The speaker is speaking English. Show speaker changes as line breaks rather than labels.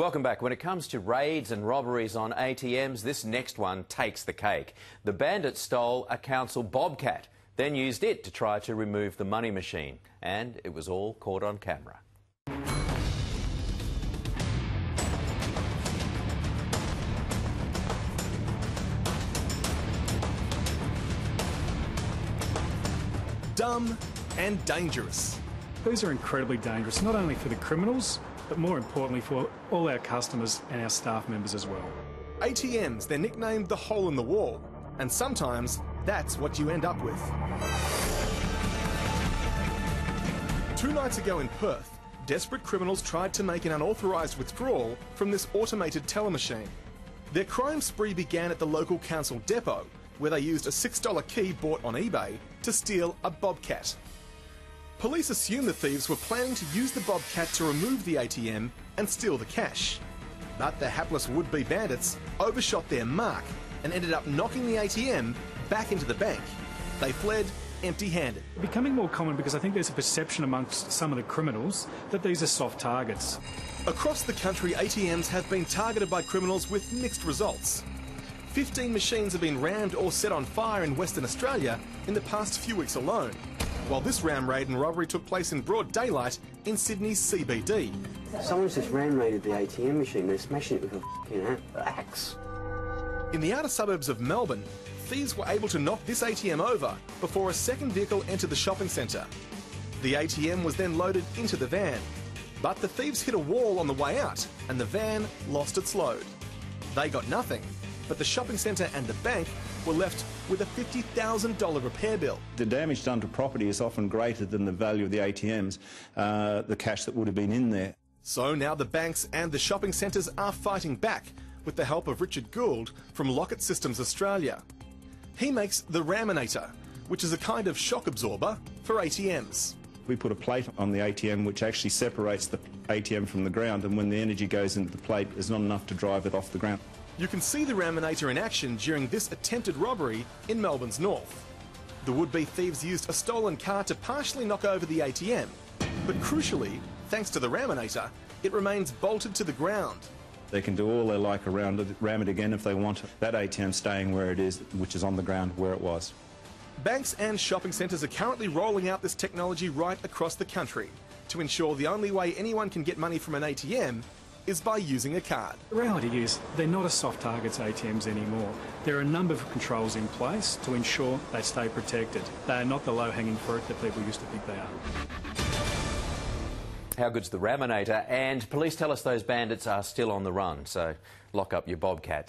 Welcome back. When it comes to raids and robberies on ATMs, this next one takes the cake. The bandits stole a council bobcat, then used it to try to remove the money machine. And it was all caught on camera.
Dumb and dangerous.
These are incredibly dangerous, not only for the criminals, but more importantly for all our customers and our staff members as well.
ATMs, they're nicknamed the hole in the wall, and sometimes that's what you end up with. Two nights ago in Perth, desperate criminals tried to make an unauthorised withdrawal from this automated teller machine. Their crime spree began at the local council depot, where they used a $6 key bought on eBay to steal a bobcat. Police assume the thieves were planning to use the bobcat to remove the ATM and steal the cash. But the hapless would-be bandits overshot their mark and ended up knocking the ATM back into the bank. They fled empty-handed.
Becoming more common because I think there's a perception amongst some of the criminals that these are soft targets.
Across the country, ATMs have been targeted by criminals with mixed results. 15 machines have been rammed or set on fire in Western Australia in the past few weeks alone while this ram raid and robbery took place in broad daylight in Sydney's CBD.
Someone's just ram raided the ATM machine. They're smashing it with a fucking axe.
In the outer suburbs of Melbourne, thieves were able to knock this ATM over before a second vehicle entered the shopping centre. The ATM was then loaded into the van, but the thieves hit a wall on the way out and the van lost its load. They got nothing, but the shopping centre and the bank were left with a $50,000 repair bill.
The damage done to property is often greater than the value of the ATMs, uh, the cash that would have been in there.
So now the banks and the shopping centres are fighting back with the help of Richard Gould from Lockett Systems Australia. He makes the Raminator, which is a kind of shock absorber for ATMs.
We put a plate on the ATM which actually separates the ATM from the ground and when the energy goes into the plate there's not enough to drive it off the ground.
You can see the Raminator in action during this attempted robbery in Melbourne's north. The would-be thieves used a stolen car to partially knock over the ATM, but crucially, thanks to the Raminator, it remains bolted to the ground.
They can do all they like around it, ram it again if they want. That ATM staying where it is, which is on the ground where it was.
Banks and shopping centres are currently rolling out this technology right across the country to ensure the only way anyone can get money from an ATM is by using a card.
The reality is they're not as soft targets ATMs anymore. There are a number of controls in place to ensure they stay protected. They are not the low-hanging fruit that people used to think they are.
How good's the Raminator? And police tell us those bandits are still on the run, so lock up your bobcats.